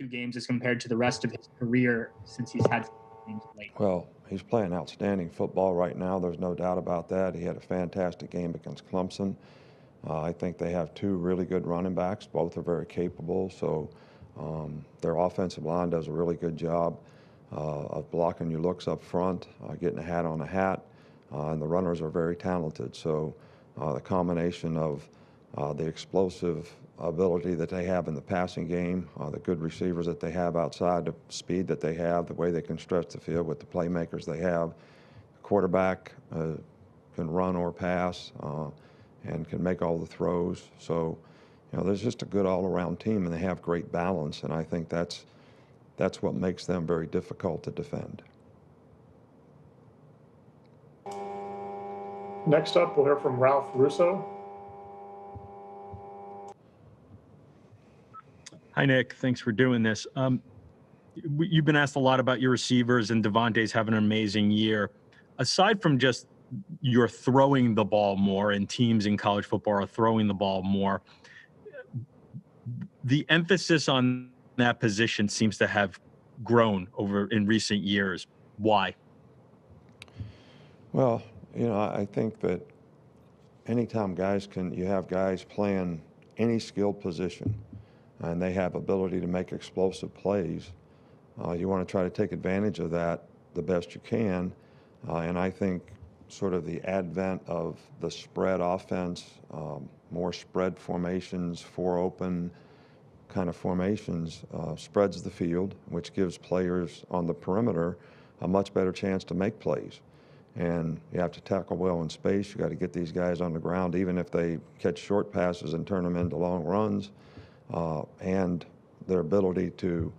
two games as compared to the rest of his career since he's had games late? Well, he's playing outstanding football right now. There's no doubt about that. He had a fantastic game against Clemson. Uh, I think they have two really good running backs. Both are very capable. So um, their offensive line does a really good job uh, of blocking your looks up front, uh, getting a hat on a hat, uh, and the runners are very talented. So uh, the combination of uh, the explosive ability that they have in the passing game, uh, the good receivers that they have outside, the speed that they have, the way they can stretch the field with the playmakers they have, the quarterback uh, can run or pass uh, and can make all the throws. So, you know, there's just a good all-around team, and they have great balance, and I think that's that's what makes them very difficult to defend. Next up, we'll hear from Ralph Russo. Hi, Nick. Thanks for doing this. Um, you've been asked a lot about your receivers, and DeVonta's having an amazing year. Aside from just you're throwing the ball more, and teams in college football are throwing the ball more. The emphasis on that position seems to have grown over in recent years. Why? Well, you know, I think that anytime guys can, you have guys playing any skilled position, and they have ability to make explosive plays. Uh, you want to try to take advantage of that the best you can, uh, and I think sort of the advent of the spread offense, um, more spread formations, four open kind of formations, uh, spreads the field, which gives players on the perimeter a much better chance to make plays. And you have to tackle well in space. You got to get these guys on the ground, even if they catch short passes and turn them into long runs. Uh, and their ability to,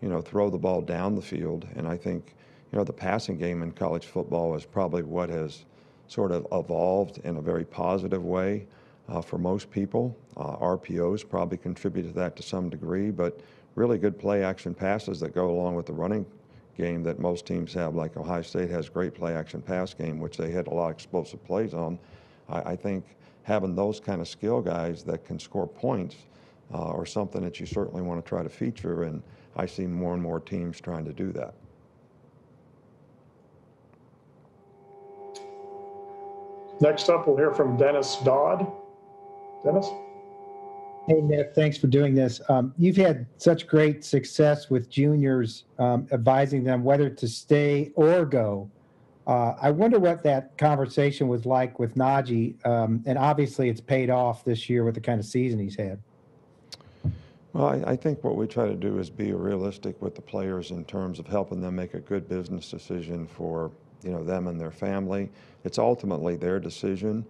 you know, throw the ball down the field. And I think you know, the passing game in college football is probably what has sort of evolved in a very positive way uh, for most people. Uh, RPOs probably contribute to that to some degree, but really good play action passes that go along with the running game that most teams have, like Ohio State has great play action pass game, which they hit a lot of explosive plays on. I, I think having those kind of skill guys that can score points uh, are something that you certainly want to try to feature, and I see more and more teams trying to do that. Next up, we'll hear from Dennis Dodd. Dennis? Hey, Nick, thanks for doing this. Um, you've had such great success with juniors, um, advising them whether to stay or go. Uh, I wonder what that conversation was like with Najee. Um, and obviously, it's paid off this year with the kind of season he's had. Well, I, I, think what we try to do is be realistic with the players in terms of helping them make a good business decision for you know them and their family. It's ultimately their decision,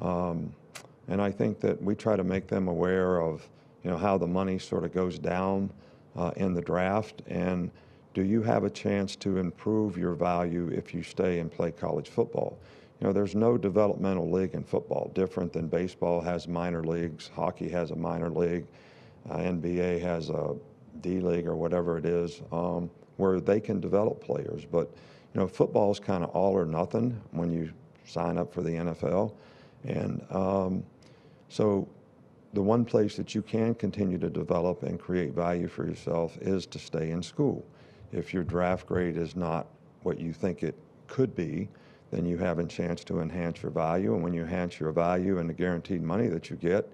um, and I think that we try to make them aware of you know how the money sort of goes down uh, in the draft and do you have a chance to improve your value if you stay and play college football? You know, there's no developmental league in football, different than baseball has minor leagues, hockey has a minor league, uh, NBA has a D league or whatever it is, um, where they can develop players. But you know, football is kind of all or nothing when you sign up for the NFL. And um, so the one place that you can continue to develop and create value for yourself is to stay in school. If your draft grade is not what you think it could be, then you have a chance to enhance your value. And when you enhance your value and the guaranteed money that you get,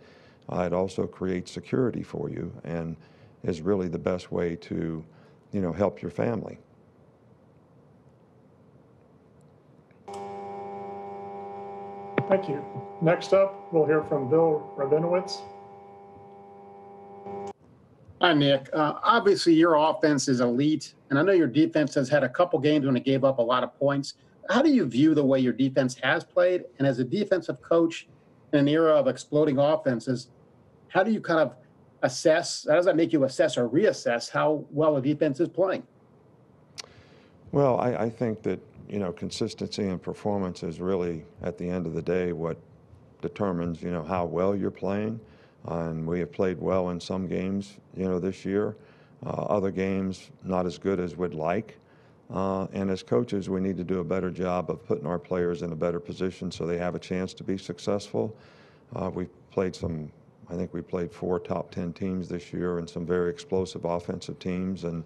uh, it also creates security for you and is really the best way to, you know, help your family. Thank you. Next up, we'll hear from Bill Rabinowitz. Hi, Nick. Uh, obviously, your offense is elite, and I know your defense has had a couple games when it gave up a lot of points. How do you view the way your defense has played? And as a defensive coach in an era of exploding offenses, how do you kind of assess? How does that make you assess or reassess how well a defense is playing? Well, I, I think that you know, consistency and performance is really, at the end of the day, what determines, you know, how well you're playing. And we have played well in some games, you know, this year. Uh, other games, not as good as we'd like. Uh, and as coaches, we need to do a better job of putting our players in a better position so they have a chance to be successful. Uh, we've played some I think we played four top 10 teams this year and some very explosive offensive teams and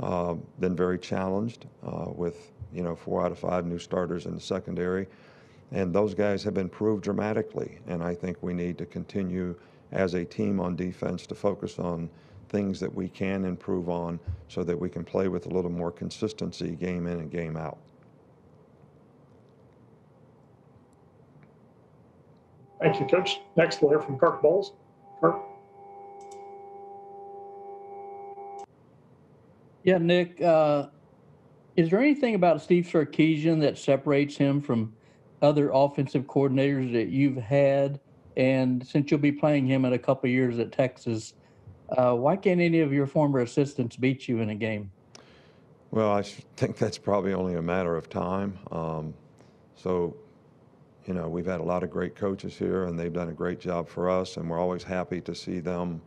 uh, been very challenged uh, with, you know, four out of five new starters in the secondary. And those guys have improved dramatically. And I think we need to continue as a team on defense to focus on things that we can improve on so that we can play with a little more consistency game in and game out. Thank you, Coach. Next, we'll hear from Kirk Bohls. Yeah, Nick, uh, is there anything about Steve Sarkisian that separates him from other offensive coordinators that you've had? And since you'll be playing him in a couple years at Texas, uh, why can't any of your former assistants beat you in a game? Well, I think that's probably only a matter of time. Um, so, you know, we've had a lot of great coaches here, and they've done a great job for us, and we're always happy to see them,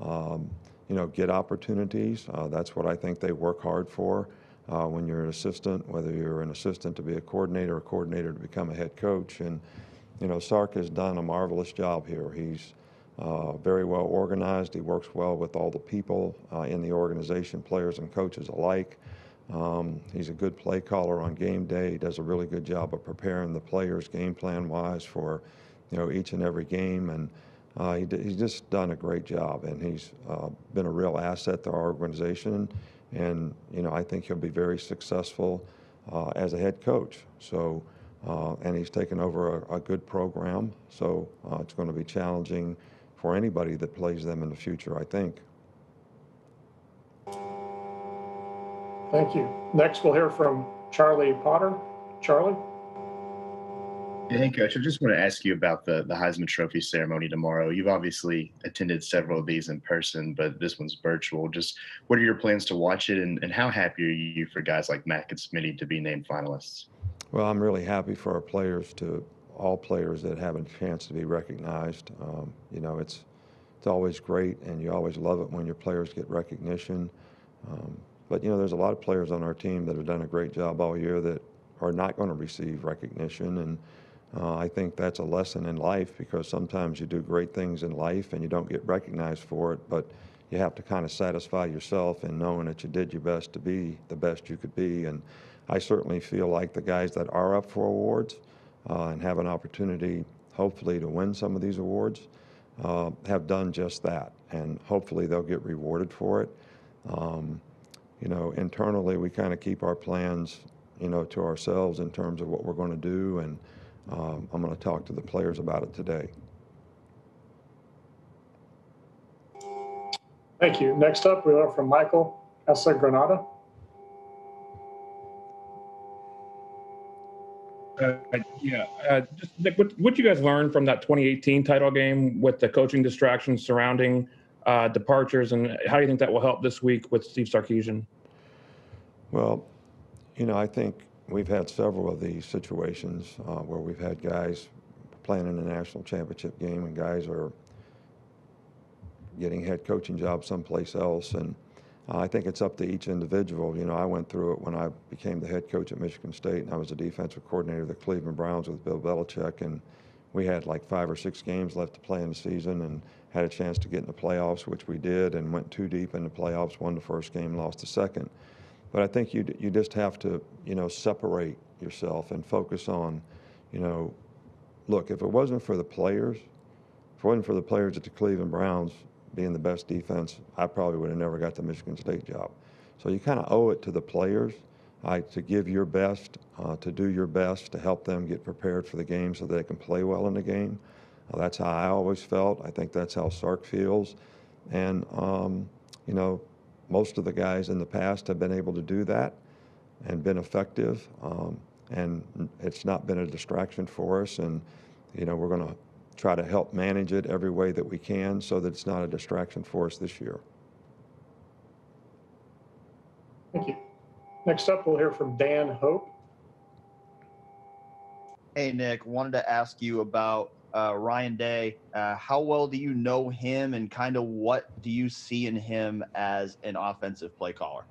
um, you know, get opportunities. Uh, that's what I think they work hard for. Uh, when you're an assistant, whether you're an assistant to be a coordinator, a coordinator to become a head coach, and you know, Sark has done a marvelous job here. He's uh, very well organized. He works well with all the people uh, in the organization, players and coaches alike. Um, he's a good play caller on game day. He does a really good job of preparing the players game plan wise for, you know, each and every game. And uh, he, he's just done a great job. And he's uh, been a real asset to our organization. And, you know, I think he'll be very successful uh, as a head coach. So, uh, and he's taken over a, a good program. So uh, it's going to be challenging for anybody that plays them in the future, I think. Thank you. Next, we'll hear from Charlie Potter. Charlie? Hey, Coach. I just want to ask you about the, the Heisman Trophy ceremony tomorrow. You've obviously attended several of these in person, but this one's virtual. Just what are your plans to watch it, and, and how happy are you for guys like Mac and Smitty to be named finalists? Well, I'm really happy for our players to all players that have a chance to be recognized. Um, you know, it's it's always great, and you always love it when your players get recognition. Um, but you know, there's a lot of players on our team that have done a great job all year that are not going to receive recognition, and uh, I think that's a lesson in life because sometimes you do great things in life and you don't get recognized for it, but you have to kind of satisfy yourself in knowing that you did your best to be the best you could be. And I certainly feel like the guys that are up for awards uh, and have an opportunity, hopefully, to win some of these awards, uh, have done just that. And hopefully, they'll get rewarded for it. Um, you know, internally, we kind of keep our plans, you know, to ourselves in terms of what we're going to do. And um, I'm going to talk to the players about it today. Thank you. Next up, we'll hear from Michael Granada. Uh, yeah, uh, just Nick, what what you guys learn from that 2018 title game with the coaching distractions surrounding uh, departures, and how do you think that will help this week with Steve Sarkisian? Well, you know, I think we've had several of these situations uh, where we've had guys playing in a national championship game and guys are getting head coaching jobs someplace else. And uh, I think it's up to each individual. You know, I went through it when I became the head coach at Michigan State, and I was the defensive coordinator of the Cleveland Browns with Bill Belichick. And we had like five or six games left to play in the season and had a chance to get in the playoffs, which we did, and went too deep in the playoffs, won the first game, lost the second. But I think you you just have to you know separate yourself and focus on, you know, look if it wasn't for the players, if it wasn't for the players at the Cleveland Browns being the best defense, I probably would have never got the Michigan State job. So you kind of owe it to the players to give your best, uh, to do your best to help them get prepared for the game so they can play well in the game. Uh, that's how I always felt. I think that's how Sark feels, and um, you know most of the guys in the past have been able to do that and been effective. Um, and it's not been a distraction for us. And, you know, we're going to try to help manage it every way that we can so that it's not a distraction for us this year. Thank you. Next up, we'll hear from Dan Hope. Hey, Nick, wanted to ask you about uh, Ryan Day. Uh, how well do you know him, and kind of what do you see in him as an offensive play caller?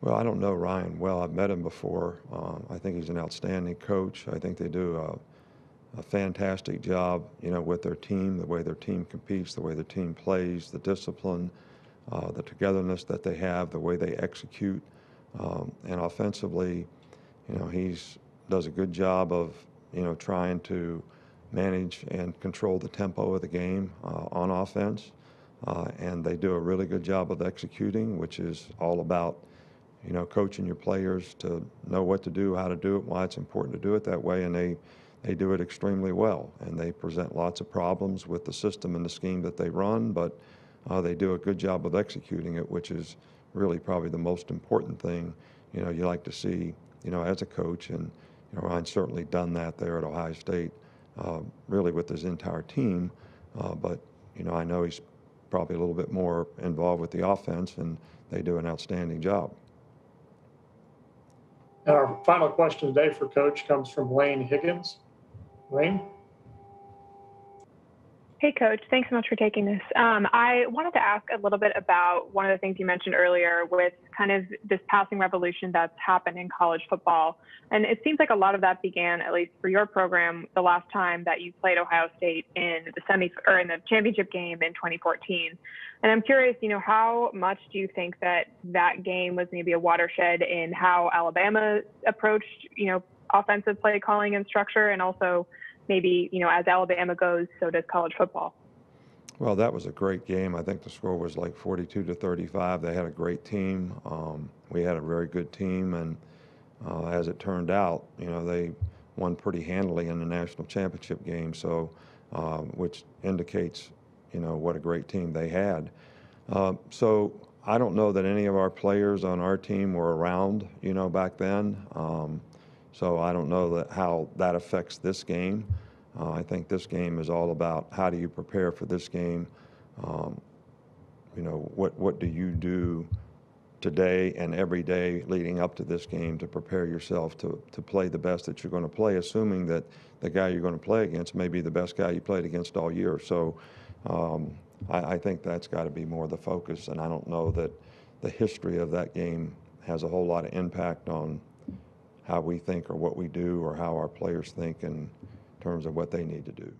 Well, I don't know Ryan well. I've met him before. Um, I think he's an outstanding coach. I think they do a, a fantastic job, you know, with their team, the way their team competes, the way their team plays, the discipline, uh, the togetherness that they have, the way they execute. Um, and offensively, you know, he's does a good job of, you know, trying to manage and control the tempo of the game uh, on offense. Uh, and they do a really good job of executing, which is all about, you know, coaching your players to know what to do, how to do it, why it's important to do it that way, and they they do it extremely well. And they present lots of problems with the system and the scheme that they run, but uh, they do a good job of executing it, which is really probably the most important thing. You know, you like to see, you know, as a coach, and you know, Ryan's certainly done that there at Ohio State, really with his entire team. Uh, but you know, I know he's probably a little bit more involved with the offense, and they do an outstanding job. And our final question today for Coach comes from Lane Higgins. Lane? Hey, Coach. Thanks so much for taking this. Um, I wanted to ask a little bit about one of the things you mentioned earlier with kind of this passing revolution that's happened in college football. And it seems like a lot of that began, at least for your program, the last time that you played Ohio State in the semi or in the championship game in 2014. And I'm curious, you know, how much do you think that that game was maybe a watershed in how Alabama approached, you know, offensive play calling and structure, and also maybe, you know, as Alabama goes, so does college football. Well, that was a great game. I think the score was like 42 to 35. They had a great team. Um, we had a very good team, and uh, as it turned out, you know, they won pretty handily in the national championship game. So, um, which indicates, you know, what a great team they had. Uh, so I don't know that any of our players on our team were around, you know, back then. Um, so I don't know that how that affects this game. Uh, I think this game is all about how do you prepare for this game. Um, you know, what what do you do today and every day leading up to this game to prepare yourself to to play the best that you're going to play, assuming that the guy you're going to play against may be the best guy you played against all year. So. Um, I, I think that's got to be more the focus, and I don't know that the history of that game has a whole lot of impact on how we think or what we do or how our players think in terms of what they need to do.